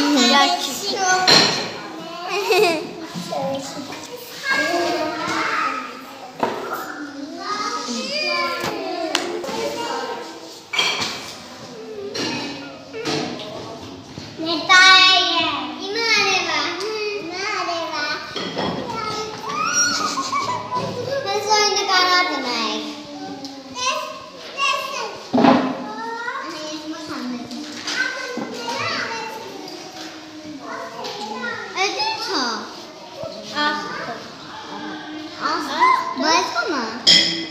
你要去干？